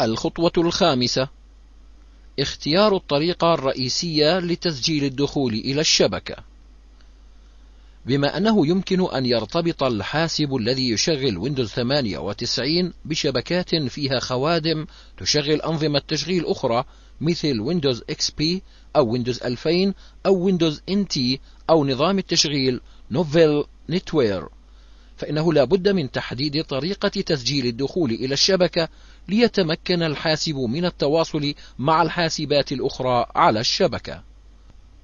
الخطوة الخامسة. اختيار الطريقة الرئيسية لتسجيل الدخول إلى الشبكة. بما أنه يمكن أن يرتبط الحاسب الذي يشغل ويندوز 98 بشبكات فيها خوادم تشغل أنظمة تشغيل أخرى مثل ويندوز XP أو ويندوز 2000 أو ويندوز NT أو نظام التشغيل Novell NetWare فإنه لا بد من تحديد طريقة تسجيل الدخول إلى الشبكة ليتمكن الحاسب من التواصل مع الحاسبات الأخرى على الشبكة.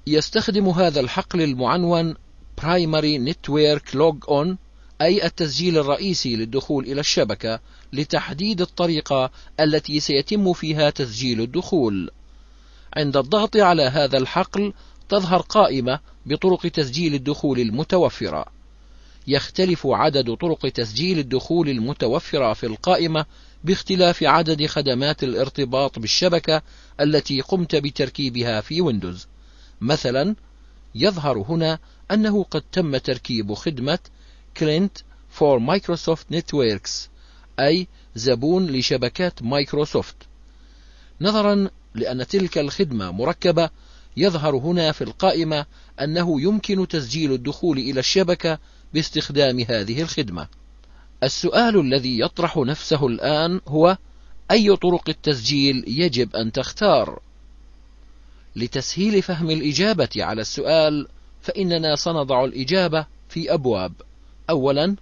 يستخدم هذا الحقل المعنون Primary Network Log On أي التسجيل الرئيسي للدخول إلى الشبكة لتحديد الطريقة التي سيتم فيها تسجيل الدخول. عند الضغط على هذا الحقل تظهر قائمة بطرق تسجيل الدخول المتوفرة. يختلف عدد طرق تسجيل الدخول المتوفرة في القائمة باختلاف عدد خدمات الارتباط بالشبكة التي قمت بتركيبها في ويندوز. مثلا يظهر هنا أنه قد تم تركيب خدمة Client for Microsoft Networks أي زبون لشبكات مايكروسوفت. نظرا لأن تلك الخدمة مركبة يظهر هنا في القائمة أنه يمكن تسجيل الدخول إلى الشبكة باستخدام هذه الخدمة. السؤال الذي يطرح نفسه الآن هو: أي طرق التسجيل يجب أن تختار؟ لتسهيل فهم الإجابة على السؤال، فإننا سنضع الإجابة في أبواب. أولاً،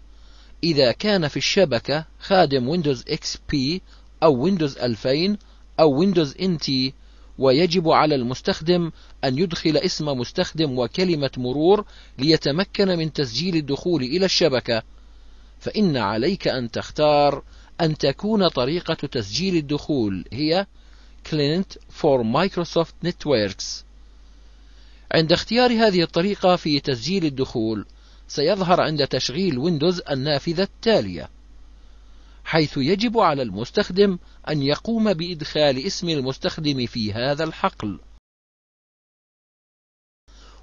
إذا كان في الشبكة خادم ويندوز P أو ويندوز 2000 أو ويندوز NT ويجب على المستخدم أن يدخل اسم مستخدم وكلمة مرور ليتمكن من تسجيل الدخول إلى الشبكة، فإن عليك أن تختار أن تكون طريقة تسجيل الدخول هي Client for Microsoft Networks. عند اختيار هذه الطريقة في تسجيل الدخول، سيظهر عند تشغيل ويندوز النافذة التالية، حيث يجب على المستخدم أن يقوم بإدخال اسم المستخدم في هذا الحقل،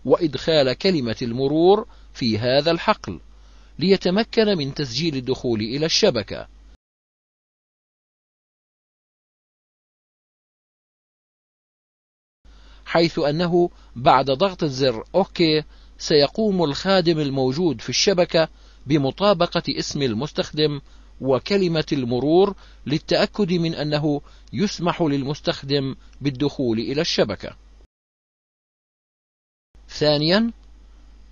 وإدخال كلمة المرور في هذا الحقل، ليتمكن من تسجيل الدخول إلى الشبكة. حيث أنه بعد ضغط الزر أوكي سيقوم الخادم الموجود في الشبكة بمطابقة اسم المستخدم وكلمة المرور للتأكد من أنه يسمح للمستخدم بالدخول إلى الشبكة. ثانيا،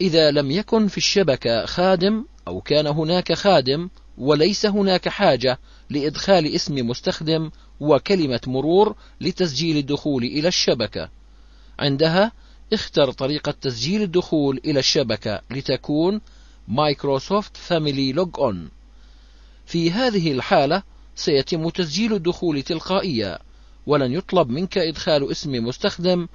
إذا لم يكن في الشبكة خادم أو كان هناك خادم وليس هناك حاجة لإدخال اسم مستخدم وكلمة مرور لتسجيل الدخول إلى الشبكة. عندها اختر طريقة تسجيل الدخول إلى الشبكة لتكون Microsoft Family Logon. في هذه الحالة سيتم تسجيل الدخول تلقائيا ولن يطلب منك إدخال اسم مستخدم